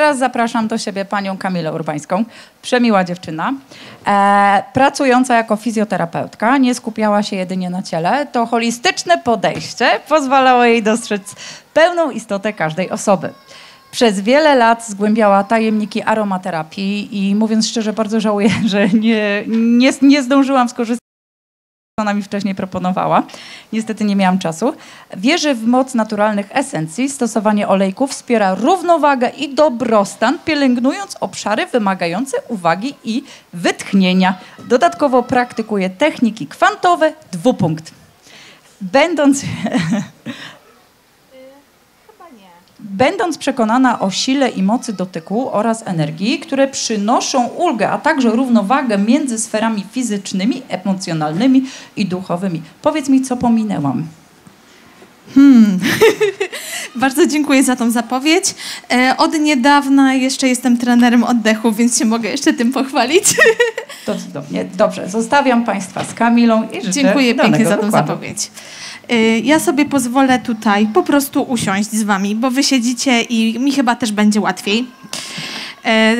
Teraz zapraszam do siebie panią Kamilę Urbańską, przemiła dziewczyna, e, pracująca jako fizjoterapeutka, nie skupiała się jedynie na ciele. To holistyczne podejście pozwalało jej dostrzec pełną istotę każdej osoby. Przez wiele lat zgłębiała tajemniki aromaterapii i mówiąc szczerze, bardzo żałuję, że nie, nie, nie zdążyłam skorzystać ona mi wcześniej proponowała. Niestety nie miałam czasu. Wierzy w moc naturalnych esencji. Stosowanie olejków wspiera równowagę i dobrostan, pielęgnując obszary wymagające uwagi i wytchnienia. Dodatkowo praktykuje techniki kwantowe, dwupunkt. Będąc Będąc przekonana o sile i mocy dotyku oraz energii, które przynoszą ulgę, a także równowagę między sferami fizycznymi, emocjonalnymi i duchowymi. Powiedz mi, co pominęłam. Hmm. Bardzo dziękuję za tą zapowiedź. E, od niedawna jeszcze jestem trenerem oddechu, więc się mogę jeszcze tym pochwalić. To cudownie. Dobrze, zostawiam Państwa z Kamilą i życzę Dziękuję pięknie za tą wykładu. zapowiedź. Y, Ja sobie pozwolę tutaj po prostu usiąść z wami, bo wy siedzicie i mi chyba też będzie łatwiej. E,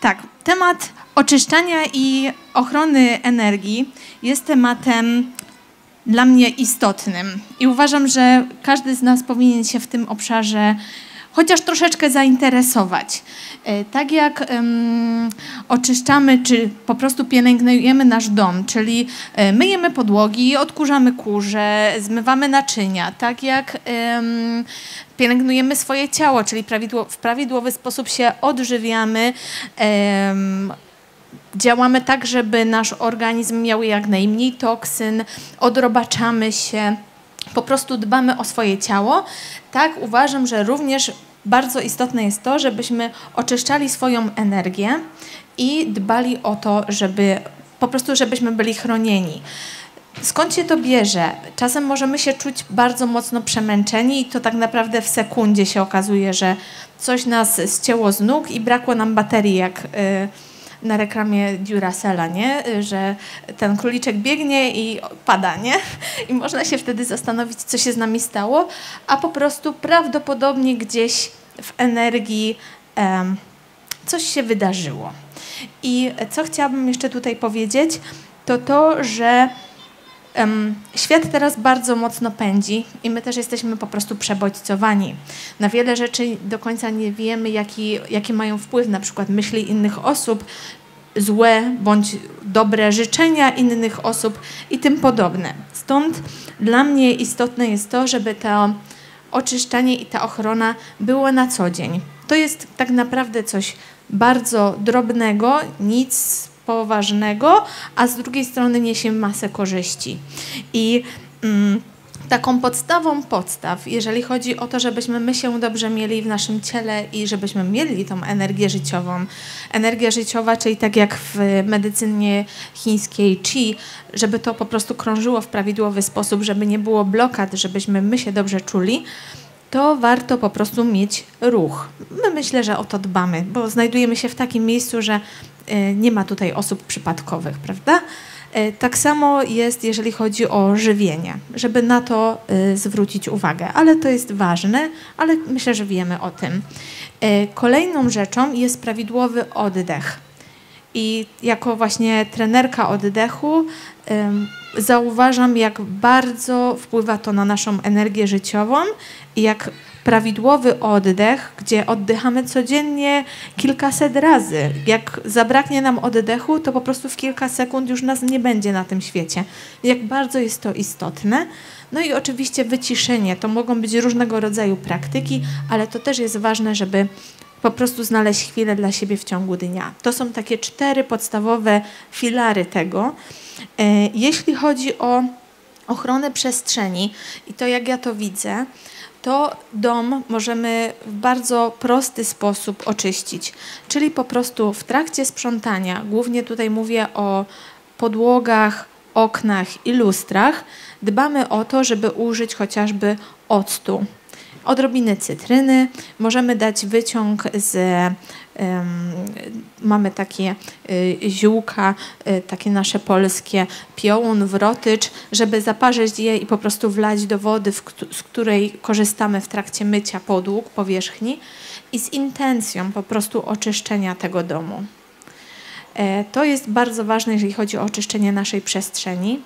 Tak, temat oczyszczania i ochrony energii jest tematem dla mnie istotnym i uważam, że każdy z nas powinien się w tym obszarze chociaż troszeczkę zainteresować. E, Tak jak em, oczyszczamy, czy po prostu pielęgnujemy nasz dom, czyli e, myjemy podłogi, odkurzamy kurze, zmywamy naczynia, tak jak em, pielęgnujemy swoje ciało, czyli prawidło, w prawidłowy sposób się odżywiamy, em, działamy tak, żeby nasz organizm miał jak najmniej toksyn, odrobaczamy się, po prostu dbamy o swoje ciało. Tak uważam, że również bardzo istotne jest to, żebyśmy oczyszczali swoją energię i dbali o to, żeby po prostu, żebyśmy byli chronieni. Skąd się to bierze? Czasem możemy się czuć bardzo mocno przemęczeni i to tak naprawdę w sekundzie się okazuje, że coś nas ścięło z nóg i brakło nam baterii, jak y, na reklamie Duracella, nie? Że ten króliczek biegnie i pada, nie? I można się wtedy zastanowić, co się z nami stało, a po prostu prawdopodobnie gdzieś w energii em, coś się wydarzyło. I co chciałabym jeszcze tutaj powiedzieć, to to, że Świat teraz bardzo mocno pędzi i my też jesteśmy po prostu przebodźcowani. Na wiele rzeczy do końca nie wiemy, jaki, jaki mają wpływ, na przykład myśli innych osób, złe bądź dobre życzenia innych osób i tym podobne. Stąd dla mnie istotne jest to, żeby to oczyszczanie i ta ochrona było na co dzień. To jest tak naprawdę coś bardzo drobnego, nic poważnego, a z drugiej strony niesie masę korzyści. I mm, taką podstawą podstaw, jeżeli chodzi o to, żebyśmy my się dobrze mieli w naszym ciele i żebyśmy mieli tą energię życiową. Energia życiowa, czyli tak jak w medycynie chińskiej chi, żeby to po prostu krążyło w prawidłowy sposób, żeby nie było blokad, żebyśmy my się dobrze czuli, to warto po prostu mieć ruch. My myślę, że o to dbamy, bo znajdujemy się w takim miejscu, że nie ma tutaj osób przypadkowych, prawda? Y, Tak samo jest, jeżeli chodzi o żywienie, żeby na to y, zwrócić uwagę, ale to jest ważne, ale myślę, że wiemy o tym. Kolejną rzeczą jest prawidłowy oddech. I jako właśnie trenerka oddechu zauważam, jak bardzo wpływa to na naszą energię życiową i jak prawidłowy oddech, gdzie oddychamy codziennie kilkaset razy. Jak zabraknie nam oddechu, to po prostu w kilka sekund już nas nie będzie na tym świecie. Jak bardzo jest to istotne. No i oczywiście wyciszenie. To mogą być różnego rodzaju praktyki, ale to też jest ważne, żeby po prostu znaleźć chwilę dla siebie w ciągu dnia. To są takie cztery podstawowe filary tego. E, Jeśli chodzi o ochronę przestrzeni i to jak ja to widzę, to dom możemy w bardzo prosty sposób oczyścić. Czyli po prostu w trakcie sprzątania, głównie tutaj mówię o podłogach, oknach i lustrach, dbamy o to, żeby użyć chociażby octu. odrobinę cytryny, możemy dać wyciąg z mamy takie y, ziółka, y, takie nasze polskie, piołun, wrotycz, żeby zaparzyć je i po prostu wlać do wody, z której korzystamy w trakcie mycia podłóg, powierzchni i z intencją po prostu oczyszczenia tego domu. E, to jest bardzo ważne, jeżeli chodzi o oczyszczenie naszej przestrzeni.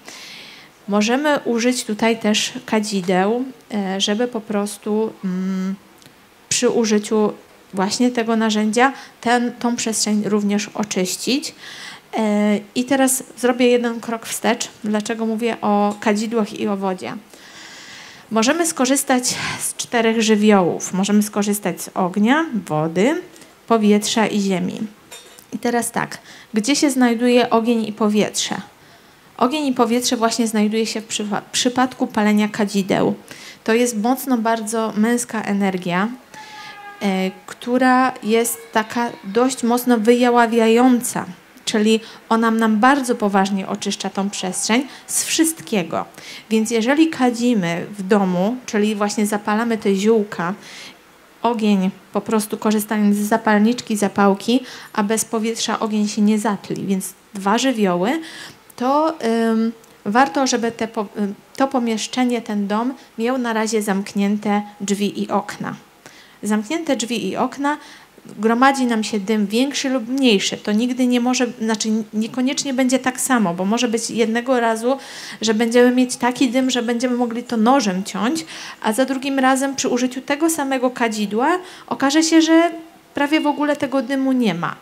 Możemy użyć tutaj też kadzideł, e, żeby po prostu mm, przy użyciu właśnie tego narzędzia ten, tą przestrzeń również oczyścić. E, I teraz zrobię jeden krok wstecz. Dlaczego mówię o kadzidłach i o wodzie? Możemy skorzystać z czterech żywiołów. Możemy skorzystać z ognia, wody, powietrza i ziemi. I teraz tak, gdzie się znajduje ogień i powietrze? Ogień i powietrze właśnie znajduje się w przypadku palenia kadzideł. To jest mocno bardzo męska energia, która jest taka dość mocno wyjaławiająca, czyli ona nam bardzo poważnie oczyszcza tą przestrzeń z wszystkiego. Więc jeżeli kadzimy w domu, czyli właśnie zapalamy te ziółka, ogień po prostu korzystając z zapalniczki, zapałki, a bez powietrza ogień się nie zatli, więc dwa żywioły, to ym, warto, żeby te, to pomieszczenie, ten dom miał na razie zamknięte drzwi i okna zamknięte drzwi i okna, gromadzi nam się dym większy lub mniejszy. To nigdy nie może, znaczy niekoniecznie będzie tak samo, bo może być jednego razu, że będziemy mieć taki dym, że będziemy mogli to nożem ciąć, a za drugim razem przy użyciu tego samego kadzidła okaże się, że prawie w ogóle tego dymu nie ma.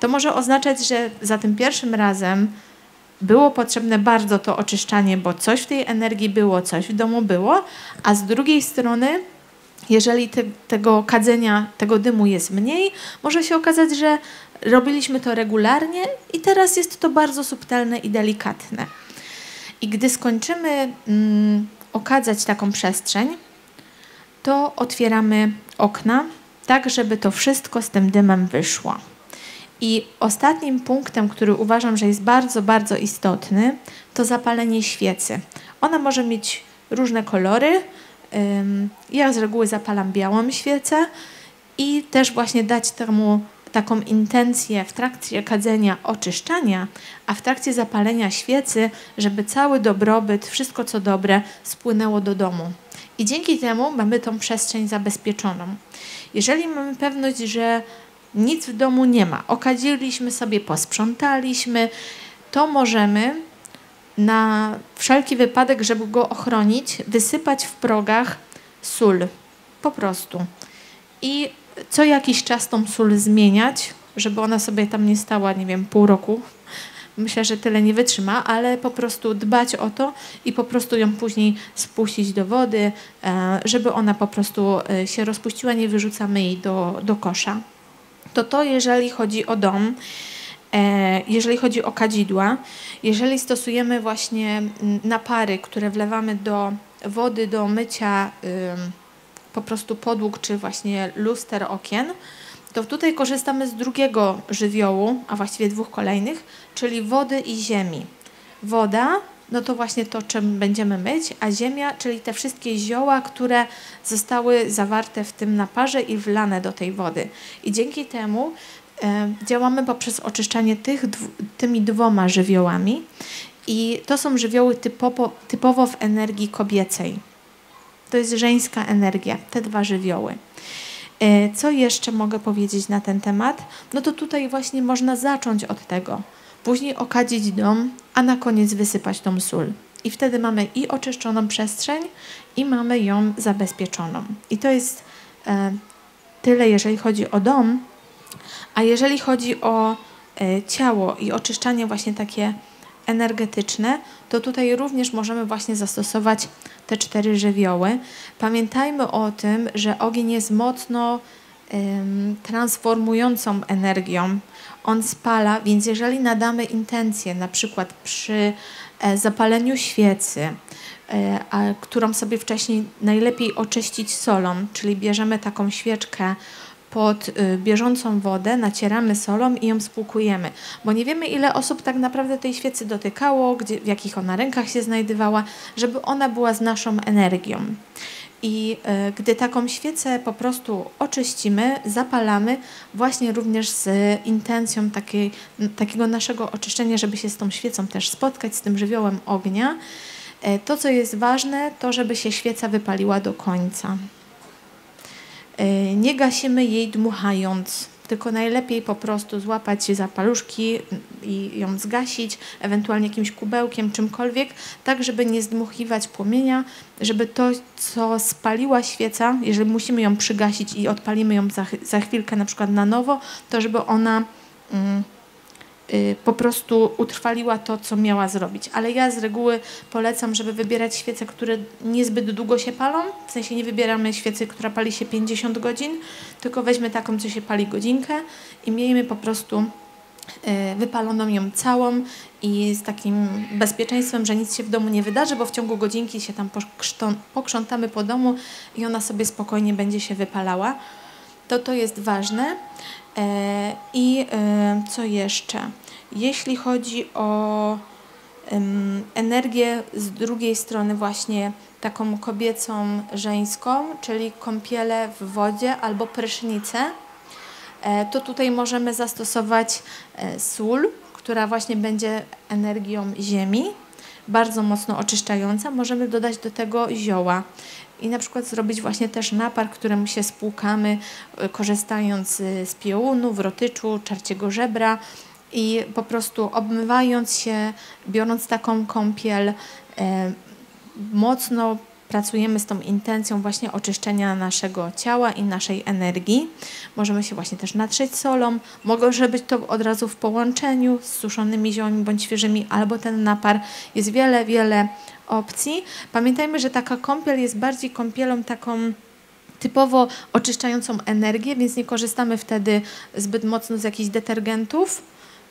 To może oznaczać, że za tym pierwszym razem było potrzebne bardzo to oczyszczanie, bo coś w tej energii było, coś w domu było, a z drugiej strony jeżeli te, tego kadzenia, tego dymu jest mniej, może się okazać, że robiliśmy to regularnie i teraz jest to bardzo subtelne i delikatne. I gdy skończymy mm, okadzać taką przestrzeń, to otwieramy okna, tak żeby to wszystko z tym dymem wyszło. I ostatnim punktem, który uważam, że jest bardzo, bardzo istotny, to zapalenie świecy. Ona może mieć różne kolory, ja z reguły zapalam białą świecę i też właśnie dać temu taką intencję w trakcie kadzenia oczyszczania, a w trakcie zapalenia świecy, żeby cały dobrobyt, wszystko co dobre spłynęło do domu. I dzięki temu mamy tą przestrzeń zabezpieczoną. Jeżeli mamy pewność, że nic w domu nie ma, okadziliśmy sobie, posprzątaliśmy, to możemy na wszelki wypadek, żeby go ochronić, wysypać w progach sól. Po prostu. I co jakiś czas tą sól zmieniać, żeby ona sobie tam nie stała, nie wiem, pół roku. Myślę, że tyle nie wytrzyma, ale po prostu dbać o to i po prostu ją później spuścić do wody, e, żeby ona po prostu e, się rozpuściła, nie wyrzucamy jej do, do kosza. To to, jeżeli chodzi o dom. E, jeżeli chodzi o kadzidła, jeżeli stosujemy właśnie napary, które wlewamy do wody do mycia po prostu podłóg czy właśnie luster okien, to tutaj korzystamy z drugiego żywiołu, a właściwie dwóch kolejnych, czyli wody i ziemi. Woda, no to właśnie to, czym będziemy myć, a ziemia, czyli te wszystkie zioła, które zostały zawarte w tym naparze i wlane do tej wody. I dzięki temu działamy poprzez oczyszczanie tych, tymi dwoma żywiołami i to są żywioły typowo, typowo w energii kobiecej. To jest żeńska energia, te dwa żywioły. E, co jeszcze mogę powiedzieć na ten temat? No to tutaj właśnie można zacząć od tego. Później okadzić dom, a na koniec wysypać tą sól. I wtedy mamy i oczyszczoną przestrzeń, i mamy ją zabezpieczoną. I to jest e, tyle, jeżeli chodzi o dom. A jeżeli chodzi o e, ciało i oczyszczanie właśnie takie energetyczne, to tutaj również możemy właśnie zastosować te cztery żywioły. Pamiętajmy o tym, że ogień jest mocno transformującą energią. On spala, więc jeżeli nadamy intencję, na przykład przy e, zapaleniu świecy, e, którą sobie wcześniej najlepiej oczyścić solą, czyli bierzemy taką świeczkę, pod y, bieżącą wodę, nacieramy solą i ją spłukujemy, bo nie wiemy ile osób tak naprawdę tej świecy dotykało, gdzie, w jakich ona rękach się znajdowała, żeby ona była z naszą energią. I e, gdy taką świecę po prostu oczyścimy, zapalamy, właśnie również z intencją takiej, takiego naszego oczyszczenia, żeby się z tą świecą też spotkać, z tym żywiołem ognia, e, to co jest ważne, to żeby się świeca wypaliła do końca. E, nie gasimy jej dmuchając tylko najlepiej po prostu złapać za paluszki i ją zgasić, ewentualnie jakimś kubełkiem, czymkolwiek, tak żeby nie zdmuchiwać płomienia, żeby to, co spaliła świeca, jeżeli musimy ją przygasić i odpalimy ją za, za chwilkę na przykład na nowo, to żeby ona... Mm, po prostu utrwaliła to, co miała zrobić. Ale ja z reguły polecam, żeby wybierać świece, które niezbyt długo się palą. W sensie nie wybieramy świecy, która pali się 50 godzin, tylko weźmy taką, co się pali godzinkę i miejmy po prostu y, wypaloną ją całą i z takim bezpieczeństwem, że nic się w domu nie wydarzy, bo w ciągu godzinki się tam pokrzątamy po domu i ona sobie spokojnie będzie się wypalała. To to jest ważne. E, I e, co jeszcze? Jeśli chodzi o energię z drugiej strony właśnie taką kobiecą, żeńską, czyli kąpiele w wodzie albo prysznice, e, to tutaj możemy zastosować sól, która właśnie będzie energią ziemi, bardzo mocno oczyszczająca. Możemy dodać do tego zioła i na przykład zrobić właśnie też napar, którym się spłukamy, e, korzystając z piołunu, wrotyczu, czarciego żebra i po prostu obmywając się, biorąc taką kąpiel, e, mocno pracujemy z tą intencją właśnie oczyszczenia naszego ciała i naszej energii. Możemy się właśnie też natrzeć solą. Może być to od razu w połączeniu z suszonymi ziołami bądź świeżymi, albo ten napar. Jest wiele, wiele opcji. Pamiętajmy, że taka kąpiel jest bardziej kąpielą taką typowo oczyszczającą energię, więc nie korzystamy wtedy zbyt mocno z jakichś detergentów,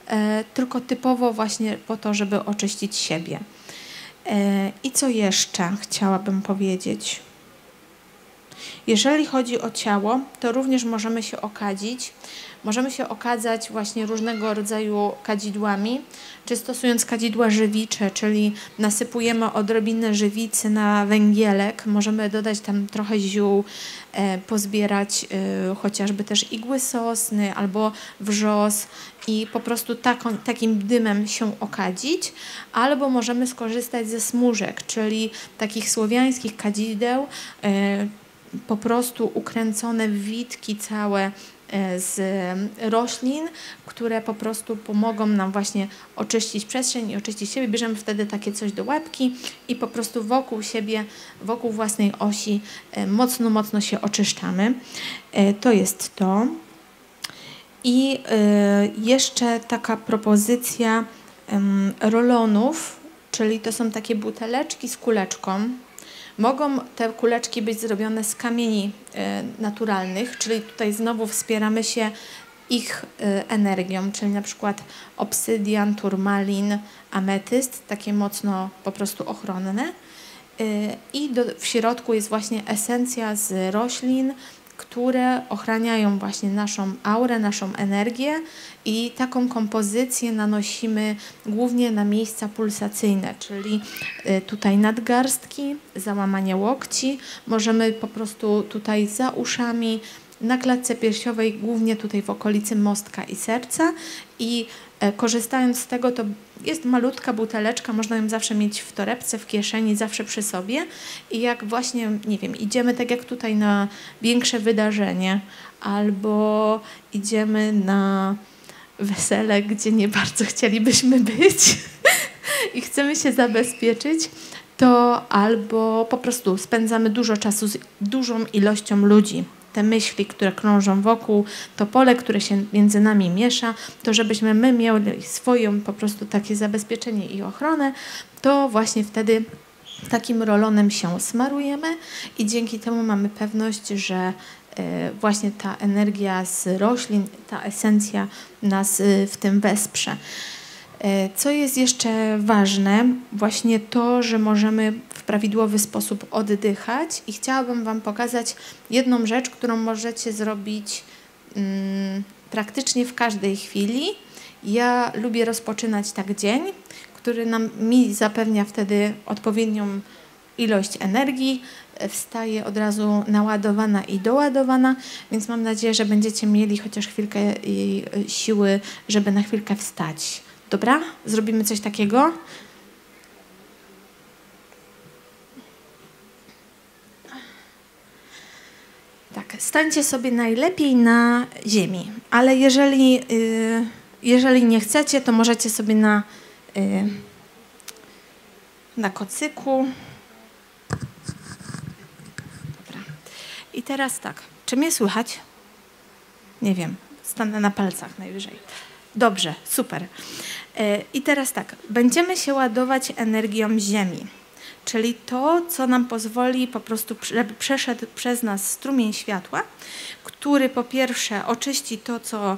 e, tylko typowo właśnie po to, żeby oczyścić siebie. E, I co jeszcze chciałabym powiedzieć? Jeżeli chodzi o ciało, to również możemy się okadzić. Możemy się okazać właśnie różnego rodzaju kadzidłami, czy stosując kadzidła żywicze, czyli nasypujemy odrobinę żywicy na węgielek, możemy dodać tam trochę ziół, e, pozbierać e, chociażby też igły sosny albo wrzos i po prostu taką, takim dymem się okadzić, albo możemy skorzystać ze smużek, czyli takich słowiańskich kadzideł, e, po prostu ukręcone witki całe E, z roślin, które po prostu pomogą nam właśnie oczyścić przestrzeń i oczyścić siebie. Bierzemy wtedy takie coś do łapki i po prostu wokół siebie, wokół własnej osi e, mocno, mocno się oczyszczamy. E, to jest to. I jeszcze taka propozycja rolonów, czyli to są takie buteleczki z kuleczką, Mogą te kuleczki być zrobione z kamieni e, naturalnych, czyli tutaj znowu wspieramy się ich e, energią, czyli na przykład obsydian, turmalin, ametyst, takie mocno po prostu ochronne. E, I do, w środku jest właśnie esencja z roślin, które ochraniają właśnie naszą aurę, naszą energię i taką kompozycję nanosimy głównie na miejsca pulsacyjne, czyli y, tutaj nadgarstki, załamanie łokci. Możemy po prostu tutaj za uszami, na klatce piersiowej, głównie tutaj w okolicy mostka i serca i korzystając z tego, to jest malutka buteleczka, można ją zawsze mieć w torebce, w kieszeni, zawsze przy sobie. I jak właśnie, nie wiem, idziemy tak jak tutaj na większe wydarzenie albo idziemy na wesele, gdzie nie bardzo chcielibyśmy być i chcemy się zabezpieczyć, to albo po prostu spędzamy dużo czasu z dużą ilością ludzi te myśli, które krążą wokół, to pole, które się między nami miesza, to żebyśmy my mieli swoją po prostu takie zabezpieczenie i ochronę, to właśnie wtedy takim rolonem się smarujemy i dzięki temu mamy pewność, że e, właśnie ta energia z roślin, ta esencja nas e, w tym wesprze. E, co jest jeszcze ważne? Właśnie to, że możemy prawidłowy sposób oddychać i chciałabym Wam pokazać jedną rzecz, którą możecie zrobić mm, praktycznie w każdej chwili. Ja lubię rozpoczynać tak dzień, który nam, mi zapewnia wtedy odpowiednią ilość energii, wstaje od razu naładowana i doładowana, więc mam nadzieję, że będziecie mieli chociaż chwilkę siły, żeby na chwilkę wstać. Dobra? Zrobimy coś takiego? Tak, stańcie sobie najlepiej na ziemi, ale jeżeli, yy, jeżeli nie chcecie, to możecie sobie na, yy, na kocyku. Dobra. I teraz tak, czy mnie słychać? Nie wiem, stanę na palcach najwyżej. Dobrze, super. Yy, I teraz tak, będziemy się ładować energią Ziemi czyli to, co nam pozwoli po prostu, żeby przeszedł przez nas strumień światła, który po pierwsze oczyści to, co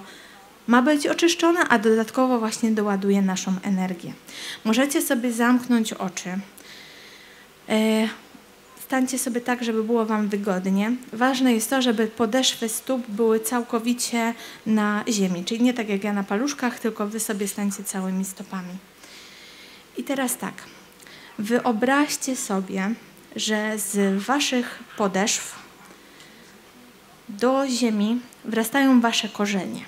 ma być oczyszczone, a dodatkowo właśnie doładuje naszą energię. Możecie sobie zamknąć oczy. E, stańcie sobie tak, żeby było Wam wygodnie. Ważne jest to, żeby podeszwy stóp były całkowicie na ziemi, czyli nie tak jak ja na paluszkach, tylko Wy sobie stańcie całymi stopami. I teraz tak. Wyobraźcie sobie, że z waszych podeszw do ziemi wrastają wasze korzenie.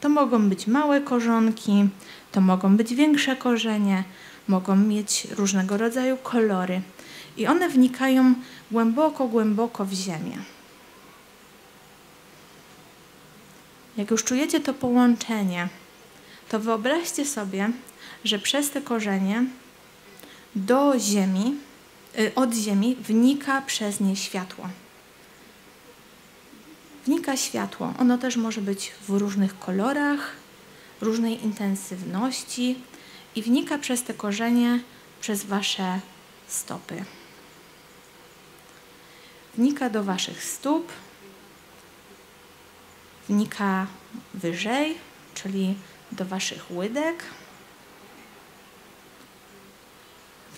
To mogą być małe korzonki, to mogą być większe korzenie, mogą mieć różnego rodzaju kolory i one wnikają głęboko, głęboko w ziemię. Jak już czujecie to połączenie, to wyobraźcie sobie, że przez te korzenie do Ziemi, y, od Ziemi wnika przez nie światło. Wnika światło. Ono też może być w różnych kolorach, różnej intensywności i wnika przez te korzenie, przez Wasze stopy. Wnika do Waszych stóp, wnika wyżej, czyli do Waszych łydek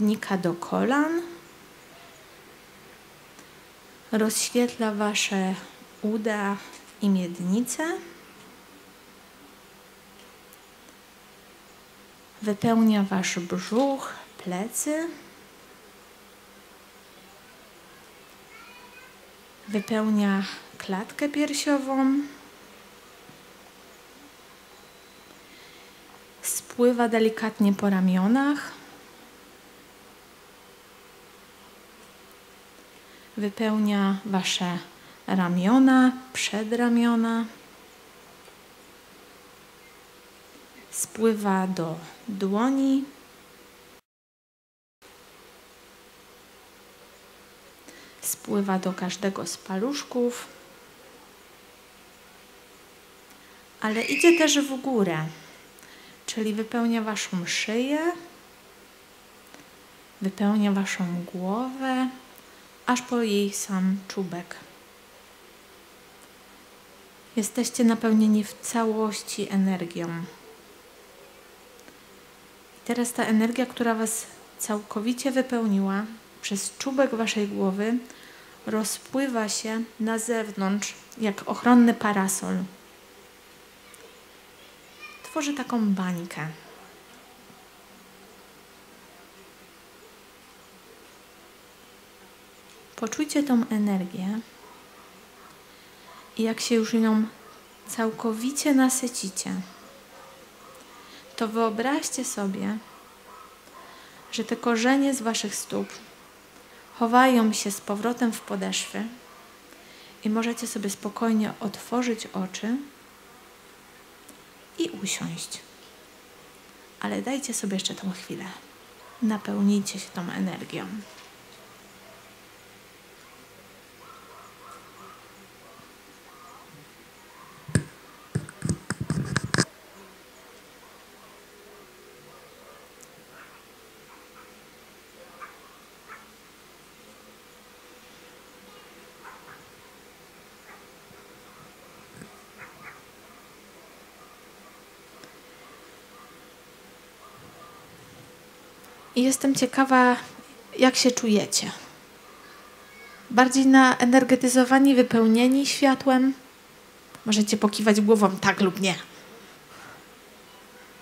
wnika do kolan, rozświetla Wasze uda i miednice, wypełnia Wasz brzuch, plecy, wypełnia klatkę piersiową, spływa delikatnie po ramionach, wypełnia Wasze ramiona, przedramiona, spływa do dłoni, spływa do każdego z paluszków, ale idzie też w górę, czyli wypełnia Waszą szyję, wypełnia Waszą głowę, aż po jej sam czubek. Jesteście napełnieni w całości energią. Teraz ta energia, która Was całkowicie wypełniła, przez czubek Waszej głowy rozpływa się na zewnątrz jak ochronny parasol. Tworzy taką bańkę. Poczujcie tą energię i jak się już ją całkowicie nasycicie, to wyobraźcie sobie, że te korzenie z waszych stóp chowają się z powrotem w podeszwy i możecie sobie spokojnie otworzyć oczy i usiąść. Ale dajcie sobie jeszcze tą chwilę. Napełnijcie się tą energią. I jestem ciekawa, jak się czujecie. Bardziej na energetyzowani, wypełnieni światłem? Możecie pokiwać głową tak lub nie.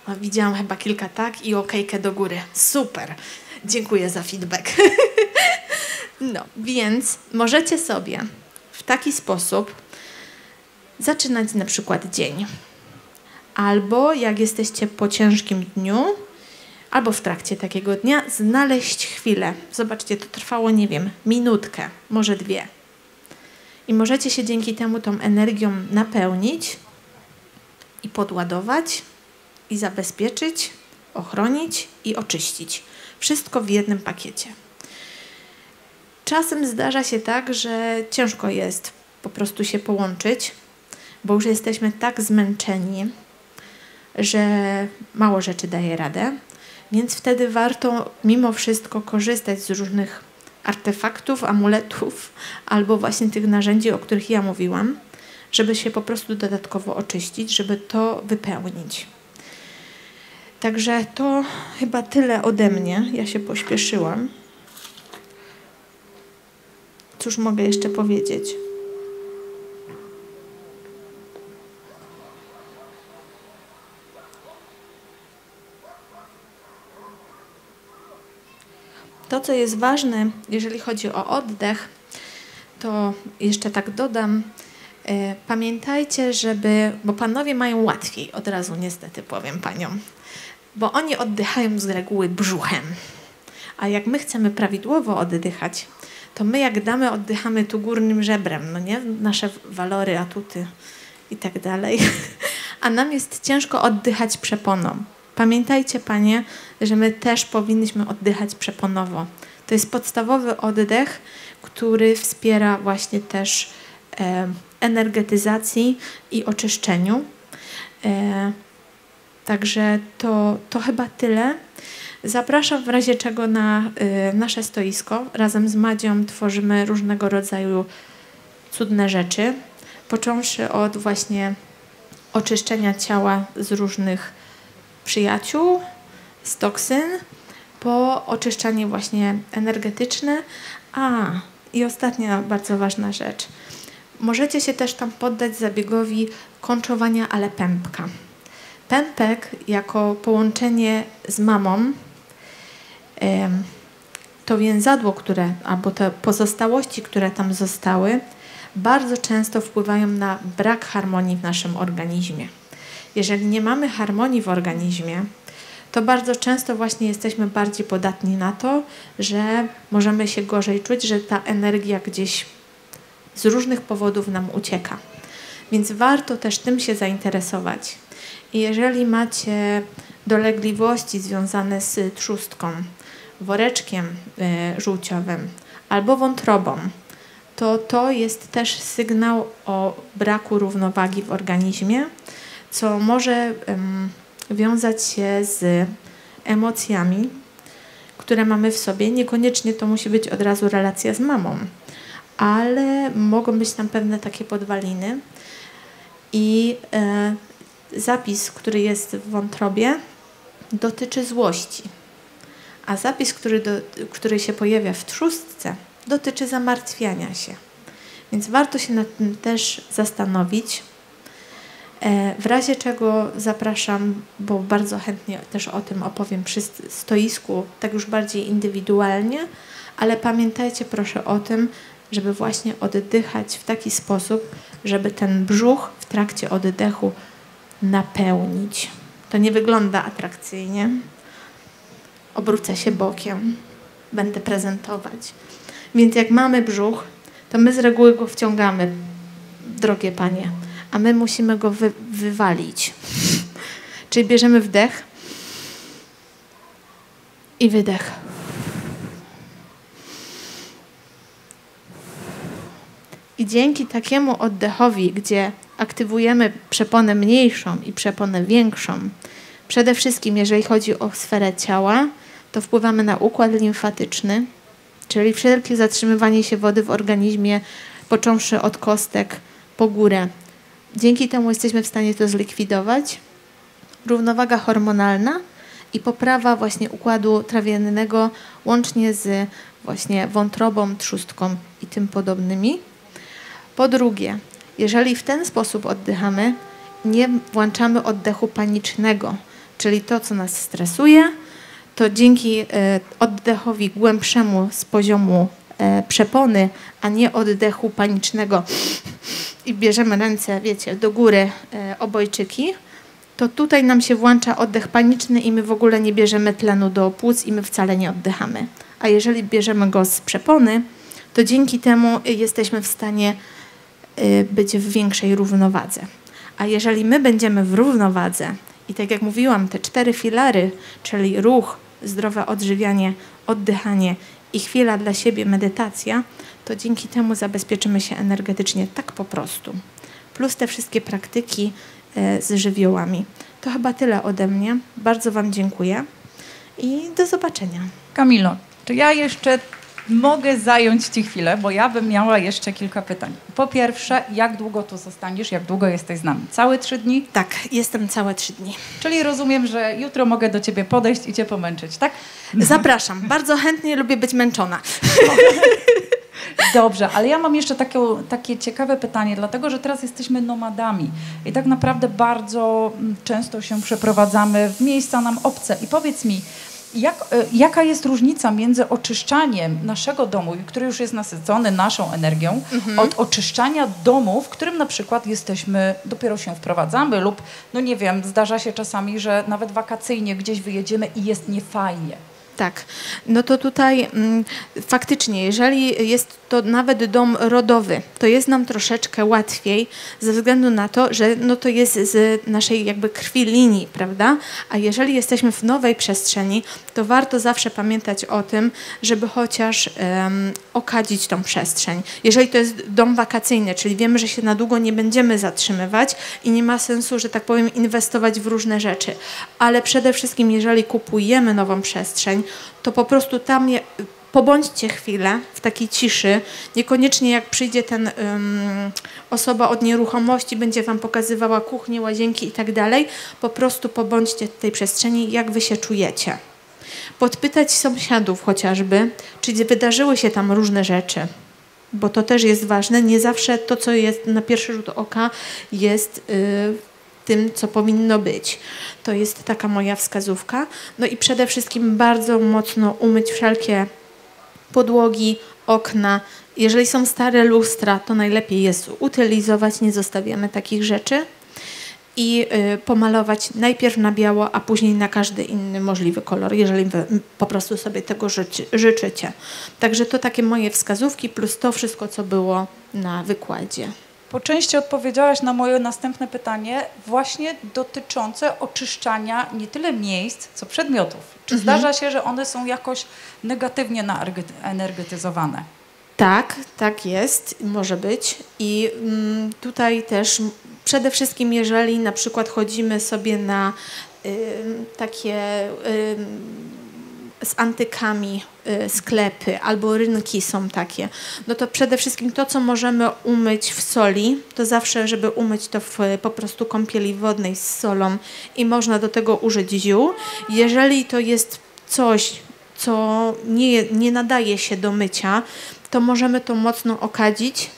A widziałam chyba kilka tak i okejkę do góry. Super. Dziękuję za feedback. No, więc możecie sobie w taki sposób zaczynać na przykład dzień. Albo jak jesteście po ciężkim dniu, albo w trakcie takiego dnia, znaleźć chwilę. Zobaczcie, to trwało, nie wiem, minutkę, może dwie. I możecie się dzięki temu tą energią napełnić i podładować, i zabezpieczyć, ochronić i oczyścić. Wszystko w jednym pakiecie. Czasem zdarza się tak, że ciężko jest po prostu się połączyć, bo już jesteśmy tak zmęczeni, że mało rzeczy daje radę. Więc wtedy warto mimo wszystko korzystać z różnych artefaktów, amuletów albo właśnie tych narzędzi, o których ja mówiłam, żeby się po prostu dodatkowo oczyścić, żeby to wypełnić. Także to chyba tyle ode mnie. Ja się pośpieszyłam. Cóż mogę jeszcze powiedzieć? To, co jest ważne, jeżeli chodzi o oddech, to jeszcze tak dodam. E, pamiętajcie, żeby, bo panowie mają łatwiej, od razu niestety powiem paniom, bo oni oddychają z reguły brzuchem. A jak my chcemy prawidłowo oddychać, to my jak damy, oddychamy tu górnym żebrem, no nie? Nasze walory, atuty i tak dalej. A nam jest ciężko oddychać przeponą. Pamiętajcie, panie, że my też powinniśmy oddychać przeponowo. To jest podstawowy oddech, który wspiera właśnie też e, energetyzacji i oczyszczeniu. E, także to, to chyba tyle. Zapraszam w razie czego na y, nasze stoisko. Razem z Madzią tworzymy różnego rodzaju cudne rzeczy, począwszy od właśnie oczyszczenia ciała z różnych przyjaciół, z toksyn, po oczyszczanie właśnie energetyczne. A, i ostatnia bardzo ważna rzecz. Możecie się też tam poddać zabiegowi kończowania, ale pępka. Pępek jako połączenie z mamą to więzadło, które, albo te pozostałości, które tam zostały, bardzo często wpływają na brak harmonii w naszym organizmie. Jeżeli nie mamy harmonii w organizmie, to bardzo często właśnie jesteśmy bardziej podatni na to, że możemy się gorzej czuć, że ta energia gdzieś z różnych powodów nam ucieka. Więc warto też tym się zainteresować. I jeżeli macie dolegliwości związane z trzustką, woreczkiem y, żółciowym albo wątrobą, to to jest też sygnał o braku równowagi w organizmie, co może wiązać się z emocjami, które mamy w sobie. Niekoniecznie to musi być od razu relacja z mamą, ale mogą być tam pewne takie podwaliny. I e, zapis, który jest w wątrobie, dotyczy złości a zapis, który, do, który się pojawia w trzustce, dotyczy zamartwiania się. Więc warto się nad tym też zastanowić. E, w razie czego zapraszam, bo bardzo chętnie też o tym opowiem przy stoisku, tak już bardziej indywidualnie, ale pamiętajcie proszę o tym, żeby właśnie oddychać w taki sposób, żeby ten brzuch w trakcie oddechu napełnić. To nie wygląda atrakcyjnie, obrócę się bokiem, będę prezentować. Więc jak mamy brzuch, to my z reguły go wciągamy, drogie panie, a my musimy go wy wywalić. Czyli bierzemy wdech i wydech. I dzięki takiemu oddechowi, gdzie aktywujemy przeponę mniejszą i przeponę większą, przede wszystkim jeżeli chodzi o sferę ciała, to wpływamy na układ limfatyczny, czyli wszelkie zatrzymywanie się wody w organizmie, począwszy od kostek po górę. Dzięki temu jesteśmy w stanie to zlikwidować. Równowaga hormonalna i poprawa właśnie układu trawiennego łącznie z właśnie wątrobą, trzustką i tym podobnymi. Po drugie, jeżeli w ten sposób oddychamy, nie włączamy oddechu panicznego, czyli to, co nas stresuje, to dzięki e, oddechowi głębszemu z poziomu e, przepony, a nie oddechu panicznego i bierzemy ręce, wiecie, do góry e, obojczyki, to tutaj nam się włącza oddech paniczny i my w ogóle nie bierzemy tlenu do płuc i my wcale nie oddychamy. A jeżeli bierzemy go z przepony, to dzięki temu jesteśmy w stanie y, być w większej równowadze. A jeżeli my będziemy w równowadze i tak jak mówiłam, te cztery filary, czyli ruch, zdrowe odżywianie, oddychanie i chwila dla siebie, medytacja, to dzięki temu zabezpieczymy się energetycznie tak po prostu. Plus te wszystkie praktyki e, z żywiołami. To chyba tyle ode mnie. Bardzo Wam dziękuję i do zobaczenia. Kamilo, czy ja jeszcze mogę zająć Ci chwilę, bo ja bym miała jeszcze kilka pytań. Po pierwsze, jak długo tu zostaniesz, jak długo jesteś z nami? Całe trzy dni? Tak, jestem całe trzy dni. Czyli rozumiem, że jutro mogę do Ciebie podejść i Cię pomęczyć, tak? Zapraszam. Bardzo chętnie lubię być męczona. Dobrze, ale ja mam jeszcze takie, takie ciekawe pytanie, dlatego że teraz jesteśmy nomadami i tak naprawdę bardzo mm, często się przeprowadzamy w miejsca nam obce. I powiedz mi, jak, e, jaka jest różnica między oczyszczaniem naszego domu, który już jest nasycony naszą energią, mhm. od oczyszczania domu, w którym na przykład jesteśmy, dopiero się wprowadzamy lub, no nie wiem, zdarza się czasami, że nawet wakacyjnie gdzieś wyjedziemy i jest niefajnie. Tak, no to tutaj mm, faktycznie, jeżeli jest to nawet dom rodowy, to jest nam troszeczkę łatwiej ze względu na to, że no to jest z naszej jakby krwi linii, prawda? A jeżeli jesteśmy w nowej przestrzeni, to warto zawsze pamiętać o tym, żeby chociaż um, okadzić tą przestrzeń. Jeżeli to jest dom wakacyjny, czyli wiemy, że się na długo nie będziemy zatrzymywać i nie ma sensu, że tak powiem, inwestować w różne rzeczy. Ale przede wszystkim, jeżeli kupujemy nową przestrzeń, to po prostu tam je, pobądźcie chwilę w takiej ciszy. Niekoniecznie jak przyjdzie ten um, osoba od nieruchomości, będzie wam pokazywała kuchnię, łazienki i tak dalej. Po prostu pobądźcie w tej przestrzeni, jak wy się czujecie. Podpytać sąsiadów chociażby, czy wydarzyły się tam różne rzeczy bo to też jest ważne. Nie zawsze to, co jest na pierwszy rzut oka, jest yy, tym, co powinno być. To jest taka moja wskazówka. No i przede wszystkim bardzo mocno umyć wszelkie podłogi, okna. Jeżeli są stare lustra, to najlepiej jest utylizować, nie zostawiamy takich rzeczy i y, pomalować najpierw na biało, a później na każdy inny możliwy kolor, jeżeli po prostu sobie tego życzy, życzycie. Także to takie moje wskazówki plus to wszystko, co było na wykładzie. Po części odpowiedziałaś na moje następne pytanie, właśnie dotyczące oczyszczania nie tyle miejsc, co przedmiotów. Czy mhm. zdarza się, że one są jakoś negatywnie naenergetyzowane? Tak, tak jest, może być. I mm, tutaj też przede wszystkim, jeżeli na przykład chodzimy sobie na y, takie. Y, z antykami y, sklepy albo rynki są takie, no to przede wszystkim to, co możemy umyć w soli, to zawsze, żeby umyć to w po prostu kąpieli wodnej z solą i można do tego użyć ziół. Jeżeli to jest coś, co nie, nie nadaje się do mycia, to możemy to mocno okadzić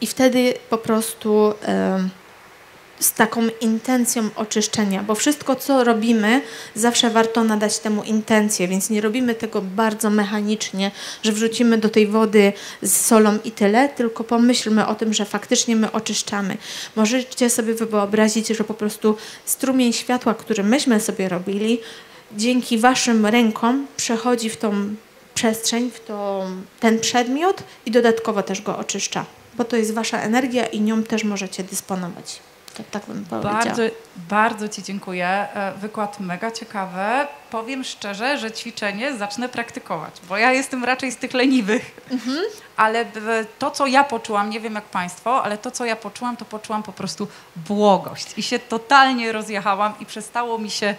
i wtedy po prostu... Yy, z taką intencją oczyszczenia, bo wszystko, co robimy, zawsze warto nadać temu intencję, więc nie robimy tego bardzo mechanicznie, że wrzucimy do tej wody z solą i tyle, tylko pomyślmy o tym, że faktycznie my oczyszczamy. Możecie sobie wyobrazić, że po prostu strumień światła, który myśmy sobie robili, dzięki waszym rękom przechodzi w tą przestrzeń, w tą, ten przedmiot i dodatkowo też go oczyszcza, bo to jest wasza energia i nią też możecie dysponować. To tak bym powiedziała. Bardzo, bardzo Ci dziękuję. E, wykład mega ciekawy. Powiem szczerze, że ćwiczenie zacznę praktykować, bo ja jestem raczej z tych leniwych. Mhm. Ale to, co ja poczułam, nie wiem jak Państwo, ale to, co ja poczułam, to poczułam po prostu błogość. I się totalnie rozjechałam i przestało mi się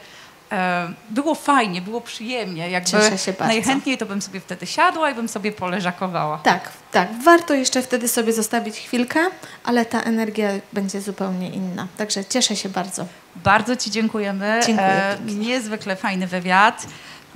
było fajnie, było przyjemnie. Jakby Cieszę się bardzo. Najchętniej to bym sobie wtedy siadła i bym sobie poleżakowała. Tak, tak. Warto jeszcze wtedy sobie zostawić chwilkę, ale ta energia będzie zupełnie inna. Także cieszę się bardzo. Bardzo Ci dziękujemy. Dziękuję. E, niezwykle fajny wywiad.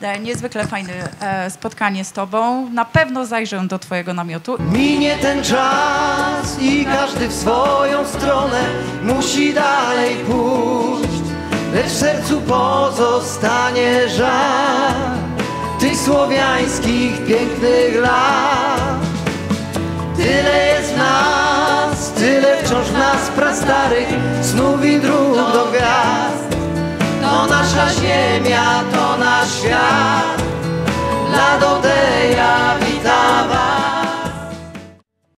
E, niezwykle fajne e, spotkanie z Tobą. Na pewno zajrzę do Twojego namiotu. Minie ten czas i każdy w swoją stronę musi dalej pójść lecz w sercu pozostanie żal. Ty tych słowiańskich pięknych lat. Tyle jest w nas, tyle wciąż w nas prastarych snów i dróg do gwiazd. To nasza ziemia, to nasz świat, lat ode